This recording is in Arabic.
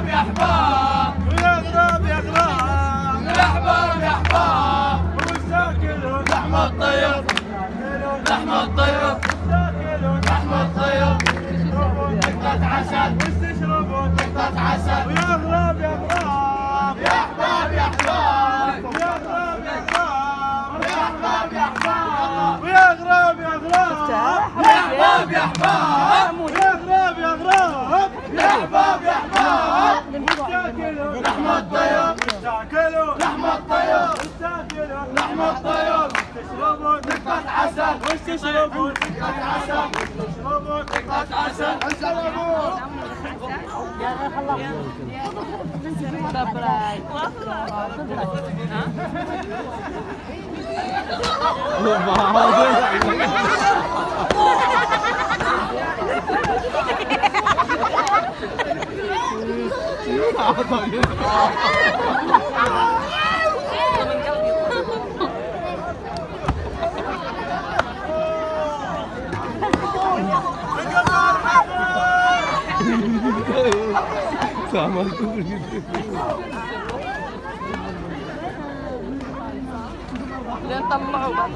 اغراب يا أحباب. يا احباب يا احباب يا احباب يا احباب يا احباب يا احباب يا احباب يا احباب يا احباب يا احباب يا احباب يا احباب يا أحباب يا أحباب. يا احباب يا احباب يا أحباب يا أحباب. يا احباب يا احباب يا أحباب يا أحباب. لحم الطير تشربون تقطع عسل وش تشربون تقطع عسل تشربون تقطع عسل اشربوا Sama सामान तो ले तम्मा होगा